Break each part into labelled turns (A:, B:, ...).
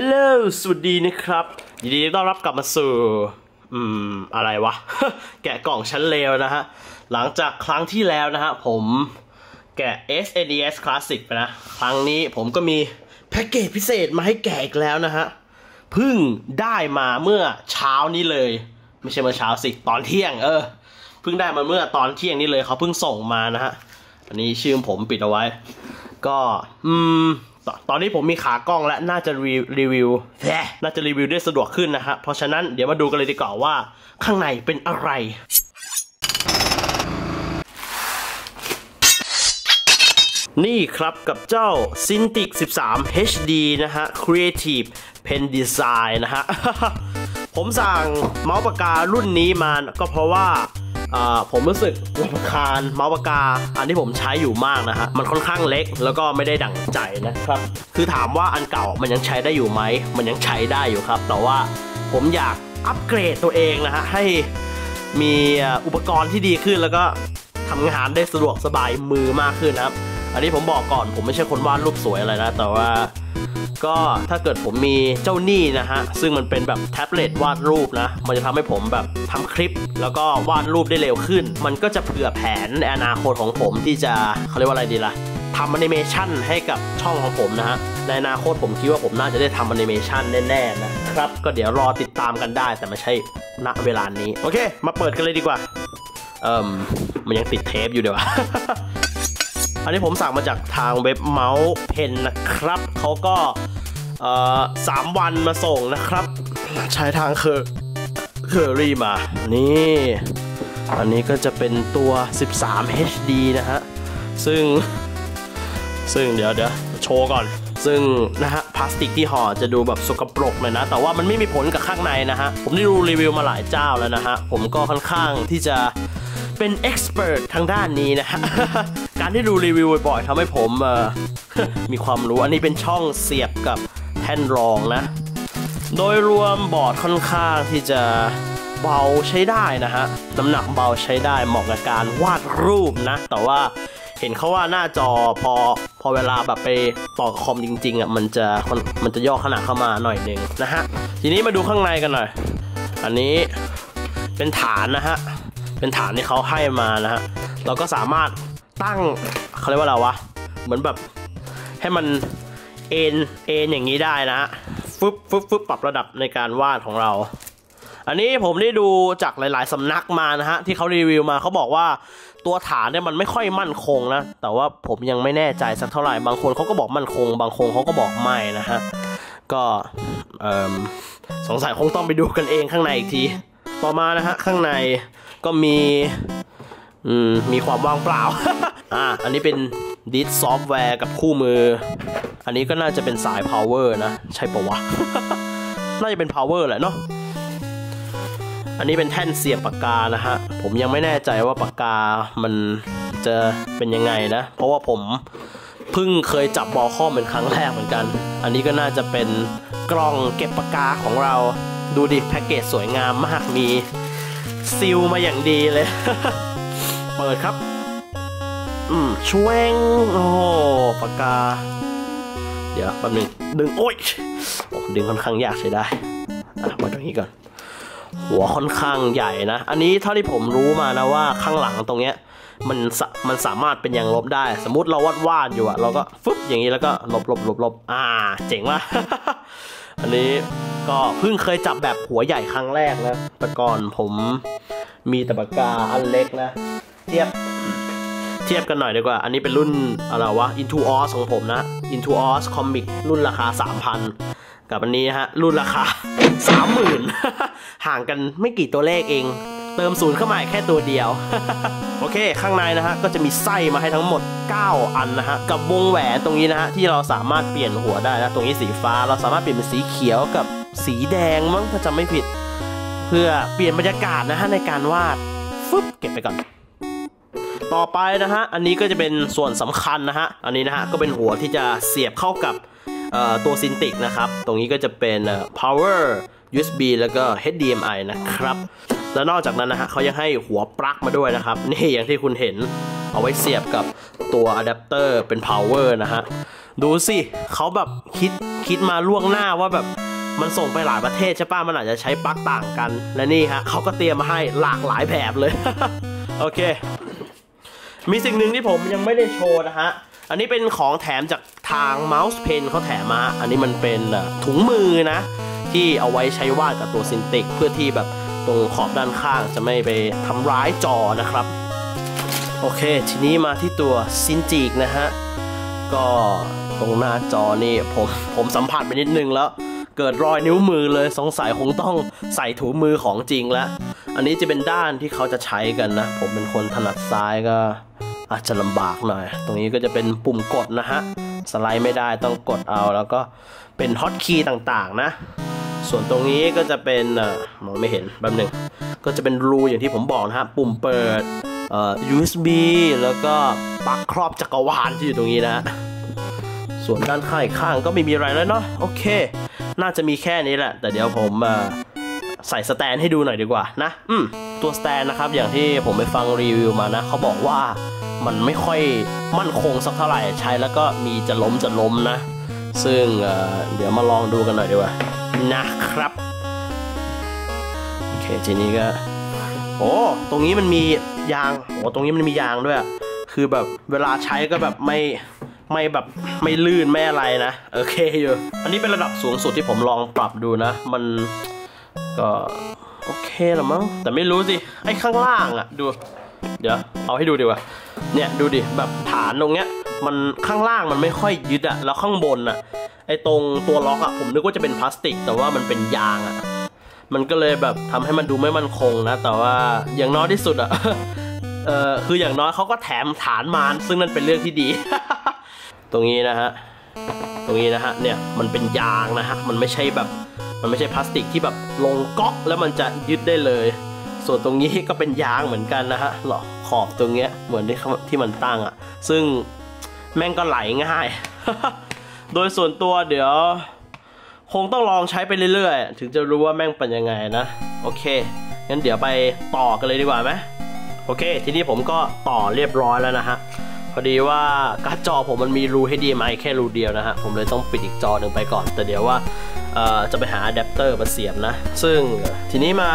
A: ฮัลโหลสวัสดีนะครับ ยินดีต้อนรับกลับมาสู่ อืม อะไรวะ แกะกล่องชั้นเลวนะฮะ หลังจากครั้งที่แล้วนะฮะ ผมแกะ SNES Classic ไปนะ ครั้งนี้ผมก็มีแพ็กเกจพิเศษมาให้แกะอีกแล้วนะฮะ เพิ่งได้มาเมื่อเช้านี้เลย ไม่ใช่เมื่อเช้าสิ ตอนเที่ยง เออ เพิ่งได้มาเมื่อตอนเที่ยงนี้เลยเขาเพิ่งส่งมานะฮะ อันนี้ชื่อผมปิดเอาไว้ ก็ อืม ตอนนี้ผมมีขากล้องและน่าจะรีรวิวแน่าจะรีวิวได้สะดวกขึ้นนะฮะเพราะฉะนั้นเดี๋ยวมาดูกันเลยดีกว่าว่า ข้างในเป็นอะไรนี่ครับกับเจ้า Cintiq 13 HD นะฮะ Creative Pen Design นะฮะ ผมสั่งเมาส์ปากการุ่นนี้มาก็เพราะว่า ผมรู้สึกรำคาญเมาส์ปากกา อันที่ผมใช้อยู่มากนะฮะ มันค่อนข้างเล็กแล้วก็ไม่ได้ดั่งใจนะครับ คือถามว่าอันเก่ามันยังใช้ได้อยู่ไหม มันยังใช้ได้อยู่ครับ แต่ว่าผมอยากอัปเกรดตัวเองนะฮะ ให้มีอุปกรณ์ที่ดีขึ้นแล้วก็ทำงานได้สะดวกสบายมือมากขึ้นนะครับ อันนี้ผมบอกก่อนผมไม่ใช่คนวาดรูปสวยอะไรนะ แต่ว่าก็ถ้าเกิดผมมีเจ้าหนี้นะฮะ ซึ่งมันเป็นแบบแท็บเล็ตวาดรูปนะ มันจะทำให้ผมแบบทำคลิป แล้วก็วาดรูปได้เร็วขึ้น มันก็จะเผื่อแผนในอนาคตของผมที่จะเขาเรียกว่าอะไรดีล่ะทำแอนิเมชันให้กับช่องของผมนะฮะ ในอนาคตผมคิดว่าผมน่าจะได้ทำแอนิเมชันแน่ๆนะครับ ก็เดี๋ยวรอติดตามกันได้แต่ไม่ใช่ณเวลานี้ โอเค มาเปิดกันเลยดีกว่า เอ่อมันยังติดเทปอยู่เดี๋ยว อันนี้ผมสั่งมาจากทางเว็บ Mouse Pen นะครับเขาก็สามวันมาส่งนะครับ ใช้ทางเคอร์เคอรี่มา นี่ อันนี้ก็จะเป็นตัว 13 HD นะฮะ ซึ่ง ซึ่งเดี๋ยวเดี๋ยวโชว์ก่อน ซึ่งนะฮะพลาสติกที่ห่อจะดูแบบสกปรกเลยนะ แต่ว่ามันไม่มีผลกับข้างในนะฮะ ผมได้ดูรีวิวมาหลายเจ้าแล้วนะฮะ ผมก็ค่อนข้างที่จะเป็น expert ทางด้านนี้นะฮะ การที่ดูรีวิวบ่อยๆทำให้ผมมีความรู้อันนี้เป็นช่องเสียบกับแท่นรองนะ โดยรวมบอร์ดค่อนข้างที่จะเบาใช้ได้นะฮะน้ำหนักเบาใช้ได้เหมาะกับการวาดรูปนะ แต่ว่าเห็นเขาว่าหน้าจอพอพอเวลาแบบไปต่อคอมจริงๆอะมันจะมันจะย่อขนาดเข้ามาหน่อยหนึ่งนะฮะ ทีนี้มาดูข้างในกันหน่อย อันนี้เป็นฐานนะฮะ เป็นฐานที่เขาให้มานะฮะ เราก็สามารถ ตั้งเขาเรียกว่าอะไรวะ เหมือนแบบให้มันเอ็นเอ็นอย่างนี้ได้นะฟึบฟึบฟึบปรับระดับในการวาดของเรา อันนี้ผมได้ดูจากหลาย ๆ สำนักมานะฮะที่เขารีวิวมาเขาบอกว่าตัวฐานเนี่ยมันไม่ค่อยมั่นคงนะ แต่ว่าผมยังไม่แน่ใจสักเท่าไหร่บางคนเขาก็บอกมั่นคง บางคนเขาก็บอกไม่นะฮะก็เอ่มสงสัยคงต้องไปดูกันเองข้างในอีกทีต่อมานะฮะข้างในก็มีมมีความว่างเปล่า อ่าอันนี้เป็น disc ซอฟต์แวร์กับคู่มือ อันนี้ก็น่าจะเป็นสาย power นะ ใช่ปะวะ น่าจะเป็น power แหละเนาะอันนี้เป็นแท่นเสียบปากกานะฮะ ผมยังไม่แน่ใจว่าปากกามันจะเป็นยังไงนะ เพราะว่าผมเพิ่งเคยจับบอลข้อมเป็นครั้งแรกเหมือนกัน อันนี้ก็น่าจะเป็นกล่องเก็บปากกาของเรา ดูดิแพ็กเกจสวยงามมาก มีซิลมาอย่างดีเลย เปิดครับ อืมชวงโอ้ปากกา เดี๋ยวแป๊บนึงดึงโอ๊ยโอ้ดึงค่อนข้างยากใช้ได้อะมาตรงนี้ก่อนหัวค่อนข้างใหญ่นะ อันนี้เท่าที่ผมรู้มานะว่าข้างหลังตรงเนี้ยมันมันสามารถเป็นยางลบได้ สมมุติเราวาดวาดอยู่อะเราก็ฟึบอย่างนี้แล้วก็ลบลบลบลบอ่า เจ๋งมากอันนี้ก็เพิ่งเคยจับแบบหัวใหญ่ครั้งแรกนะแต่ก่อนผมมีต่ปากกาอันเล็กนะเทียบ เทียบกันหน่อยดีกว่า อันนี้เป็นรุ่นอะไรวะ Into Oz ของผมนะ Into Oz Comic รุ่นราคา 3,000 กับอันนี้ฮะ รุ่นราคา 30,000 ห่างกันไม่กี่ตัวเลขเอง เติมศูนย์เข้ามาแค่ตัวเดียว โอเค ข้างในนะฮะ ก็จะมีไส้มาให้ทั้งหมด 9 อันนะฮะ กับวงแหวนตรงนี้นะฮะ ที่เราสามารถเปลี่ยนหัวได้นะ ตรงนี้สีฟ้า เราสามารถเปลี่ยนเป็นสีเขียวกับสีแดงมั้งถ้าจำไม่ผิด เพื่อเปลี่ยนบรรยากาศนะฮะในการวาดฟึบเก็บไปก่อน ต่อไปนะฮะ อันนี้ก็จะเป็นส่วนสำคัญนะฮะ อันนี้นะฮะ ก็เป็นหัวที่จะเสียบเข้ากับตัวซินติกนะครับ ตรงนี้ก็จะเป็น power USB แล้วก็ HDMI นะครับ แล้วนอกจากนั้นนะฮะเขายังให้หัวปลั๊กมาด้วยนะครับ นี่อย่างที่คุณเห็นเอาไว้เสียบกับตัวอะแดปเตอร์เป็น power นะฮะ ดูสิเขาแบบคิดคิดมาล่วงหน้าว่าแบบมันส่งไปหลายประเทศใช่ป่ะ มันอาจจะใช้ปลั๊กต่างกัน และนี่ฮะเขาก็เตรียมมาให้หลากหลายแบบเลย โอเค มีสิ่งหนึ่งที่ผมยังไม่ได้โชว์นะฮะ อันนี้เป็นของแถมจากทาง Mouse Pen เขาแถมมา อันนี้มันเป็นถุงมือนะ ที่เอาไว้ใช้วาดกับตัวซินติก เพื่อที่แบบตรงขอบด้านข้างจะไม่ไปทำร้ายจอนะครับ โอเค ทีนี้มาที่ตัวซินจิกนะฮะ ก็ตรงหน้าจอนี่ผมผมสัมผัสไปนิดนึงแล้ว เกิดรอยนิ้วมือเลยสงสัยคงต้องใส่ถุงมือของจริงแล้ว อันนี้จะเป็นด้านที่เขาจะใช้กันนะ ผมเป็นคนถนัดซ้ายก็อาจจะลำบากหน่อย ตรงนี้ก็จะเป็นปุ่มกดนะฮะ สไลด์ไม่ได้ต้องกดเอา แล้วก็เป็น hot key ต่างๆนะ ส่วนตรงนี้ก็จะเป็นมองไม่เห็นแป๊บหนึ่ง ก็จะเป็นรูอย่างที่ผมบอกนะฮะ ปุ่มเปิด USB แล้วก็ปลั๊กครอบจักรวาลที่อยู่ตรงนี้นะ ส่วนด้านข้างอีกข้างก็ไม่มีอะไรแล้วเนาะ โอเค น่าจะมีแค่นี้แหละ แต่เดี๋ยวผมใส่ stand ให้ดูหน่อยดีกว่านะ อืม ตัว stand นะครับ อย่างที่ผมไปฟังรีวิวมานะ เขาบอกว่ามันไม่ค่อยมั่นคงสักเท่าไหร่ใช้แล้วก็มีจะล้มจะล้มนะ ซึ่งเเดี๋ยวมาลองดูกันหน่อยดีกว่า นะครับ โอเคทีนี้ก็ โอ้ตรงนี้มันมียางโอ้ตรงนี้มันมียางด้วย คือแบบเวลาใช้ก็แบบไม่ไม่แบบไม่ลื่นไม่อะไรนะ โอเคอยู่ อันนี้เป็นระดับสูงสุดที่ผมลองปรับดูนะ มัน ก็โอเคละมั้งแต่ไม่รู้สิ ไอ้ข้างล่างอะดู เดี๋ยว เอาให้ดูดีกว่าเนี่ยดูดิแบบฐานตรงเนี้ย มันข้างล่างมันไม่ค่อยยึดอะแล้วข้างบนอะไอ้ตรงตัวล็อกอะผมนึกว่าจะเป็นพลาสติก แต่ว่ามันเป็นยางอะมันก็เลยแบบทำให้มันดูไม่มั่นคงนะ แต่ว่าอย่างน้อยที่สุดอะเออคืออย่างน้อยเขาก็แถมฐานมานซึ่งนั่นเป็นเรื่องที่ดี ตรงนี้นะฮะตรงนี้นะฮะเนี่ยมันเป็นยางนะฮะมันไม่ใช่แบบ มันไม่ใช่พลาสติกที่แบบลงก๊อกแล้วมันจะยึดได้เลย ส่วนตรงนี้ก็เป็นยางเหมือนกันนะฮะหรอขอบตรงเนี้ยเหมือนที่ที่มันตั้งอะซึ่งแม่งก็ไหลง่าย โดยส่วนตัวเดี๋ยว คงต้องลองใช้ไปเรื่อยๆ ถึงจะรู้ว่าแม่งเป็นยังไงนะ โอเค งั้นเดี๋ยวไปต่อกันเลยดีกว่าไหมโอเค ทีนี้ผมก็ต่อเรียบร้อยแล้วนะฮะ พอดีว่าการ์ดจอผมมันมีรู HDMI แค่รูเดียวนะฮะ ผมเลยต้องปิดอีกจอหนึ่งไปก่อน แต่เดี๋ยวว่า จะไปหาอะแดปเตอร์มาเสียบนะ ซึ่งทีนี้มา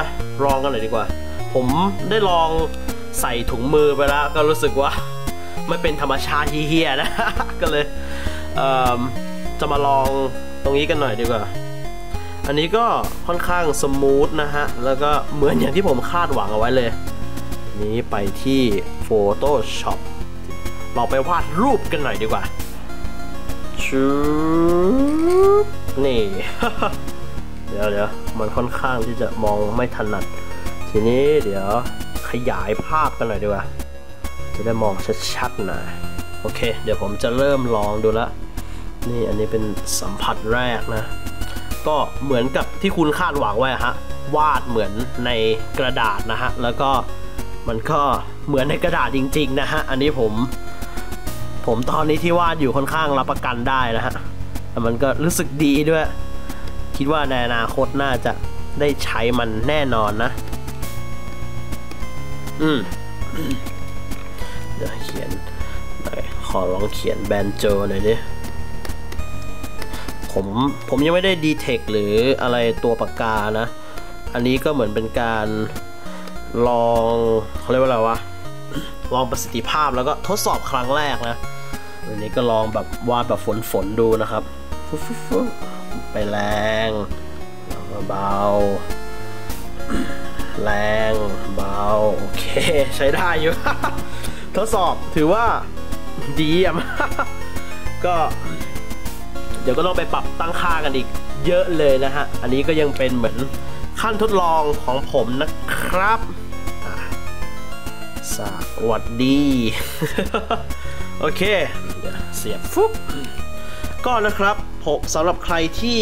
A: ลองกันเลยดีกว่า ผมได้ลองใส่ถุงมือไปแล้ว ก็รู้สึกว่าไม่เป็นธรรมชาติเฮี้ยนะ ก็เลยจะมาลองตรงนี้กันหน่อยดีกว่า อันนี้ก็ค่อนข้าง smooth นะฮะ แล้วก็เหมือนอย่างที่ผมคาดหวังเอาไว้เลย นี้ไปที่ Photoshop เราไปวาดรูปกันหน่อยดีกว่าชู นี่ เดี๋ยวเดี๋ยวมันค่อนข้างที่จะมองไม่ถนัด ทีนี้เดี๋ยวขยายภาพกันหน่อยดีกว่า จะได้มองชัดๆหน่อย โอเค เดี๋ยวผมจะเริ่มลองดูละ นี่อันนี้เป็นสัมผัสแรกนะ ก็เหมือนกับที่คุณคาดหวังไว้ฮะ วาดเหมือนในกระดาษนะฮะ แล้วก็มันก็เหมือนในกระดาษจริง ๆ นะฮะ อันนี้ผม ผมตอนนี้ที่วาดอยู่ค่อนข้างรับประกันได้นะฮะ แต่มันก็รู้สึกดีด้วย คิดว่าในอนาคตน่าจะได้ใช้มันแน่นอนนะ อืมเดี๋ยวเขียนขอลองเขียนแบนโจหน่อยดิผมผมยังไม่ได้ดีเทคหรืออะไรตัวปากกานะ อันนี้ก็เหมือนเป็นการลองเขาเรียกว่าอะไรวะ ลองประสิทธิภาพแล้วก็ทดสอบครั้งแรกนะ อันนี้ก็ลองแบบวาดแบบฝนฝนดูนะครับ ฟุ๊บฟุ๊บฟุ๊บไปแรงแล้วก็เบา แรงเบา โอเค ใช้ได้อยู่ ทดสอบถือว่าดีอะก็ เดี๋ยวก็ต้องไปปรับตั้งค่ากันอีกเยอะเลยนะฮะ อันนี้ก็ยังเป็นเหมือนขั้นทดลองของผมนะครับสวัสดี โอเคเดี๋ยวเสียบฟุ๊บก็นะครับ ผมสำหรับใครที่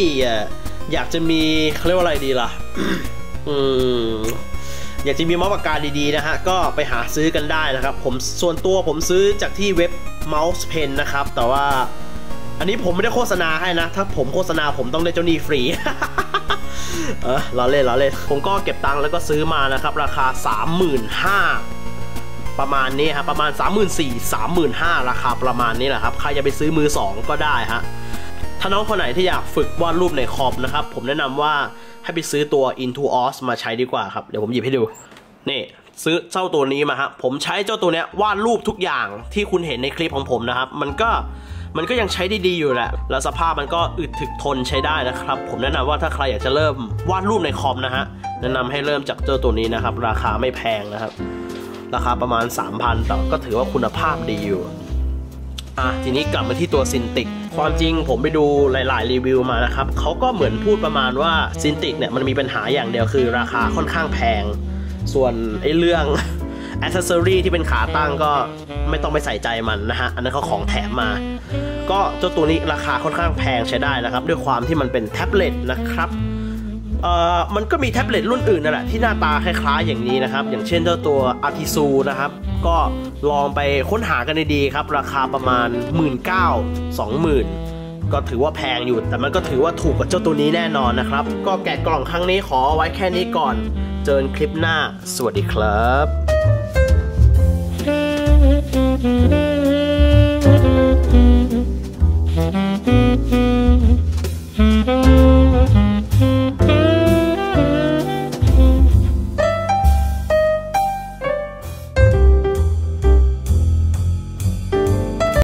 A: อยากจะมีเขาเรียกว่าอะไรดีล่ะ อืมอยากจะมีเมาส์ปากกาดีๆนะฮะ ก็ไปหาซื้อกันได้นะครับ ผมส่วนตัวผมซื้อจากที่เว็บ Mouse Pen นะครับ แต่ว่าอันนี้ผมไม่ได้โฆษณาให้นะ ถ้าผมโฆษณาผมต้องได้เจ้าหนี้ฟรี เออล้อเล่นล้อเล่น ผมก็เก็บตังค์แล้วก็ซื้อมานะครับ ราคา 35,000ประมาณนี้ครับประมาณ 34,000 35,000 ราคาประมาณนี้แหละครับ ใครจะไปซื้อมือ 2 ก็ได้ฮะ ถ้าน้องคนไหนที่อยากฝึกวาดรูปในคอมนะครับ ผมแนะนำว่าให้ไปซื้อตัว Intuos มาใช้ดีกว่าครับ เดี๋ยวผมหยิบให้ดู นี่ซื้อเจ้าตัวนี้มาฮะผมใช้เจ้าตัวเนี้ยวาดรูปทุกอย่างที่คุณเห็นในคลิปของผมนะครับ มันก็มันก็ยังใช้ได้ดีอยู่แหละ แล้วสภาพมันก็อึดถึกทนใช้ได้นะครับ ผมแนะนำว่าถ้าใครอยากจะเริ่มวาดรูปในคอมนะฮะ แนะนำให้เริ่มจากเจ้าตัวนี้นะครับ ราคาไม่แพงนะครับ ราคาประมาณ 3,000แต่ก็ถือว่าคุณภาพดีอยู่ อะ ทีนี้กลับมาที่ตัว Cintiq ความจริงผมไปดูหลาย ๆ รีวิวมานะครับเขาก็เหมือนพูดประมาณว่า Cintiq เนี่ยมันมีปัญหาอย่างเดียวคือราคาค่อนข้างแพง ส่วนไอ้เรื่องอ c เซอรี่ที่เป็นขาตั้งก็ไม่ต้องไปใส่ใจมันนะฮะ อันนั้นเขาของแถมมา ก็เจ้าตัวนี้ราคาค่อนข้างแพงใช้ได้นะครับ ด้วยความที่มันเป็นแท็บเล็ตนะครับ มันก็มีแท็บเล็ตรุ่นอื่นนั่นแหละที่หน้าตาคล้ายๆอย่างนี้นะครับ อย่างเช่นเจ้าตัว a r t i s u นะครับ ก็ลองไปค้นหากันดีๆครับ ราคาประมาณ 1 9 0 0 0 20,000 ก็ถือว่าแพงอยู่ แต่มันก็ถือว่าถูกกว่าเจ้าตัวนี้แน่นอนนะครับ ก็แกะกล่องครั้งนี้ขอไว้แค่นี้ก่อน เจอกันคลิปหน้า สวัสดีครับ